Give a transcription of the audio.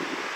you.